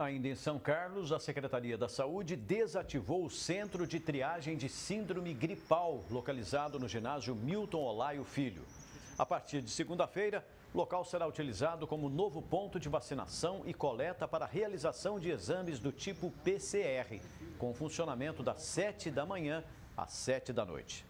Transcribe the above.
Ainda em São Carlos, a Secretaria da Saúde desativou o centro de triagem de síndrome gripal, localizado no ginásio Milton Olaio Filho. A partir de segunda-feira, o local será utilizado como novo ponto de vacinação e coleta para realização de exames do tipo PCR, com funcionamento das 7 da manhã às 7 da noite.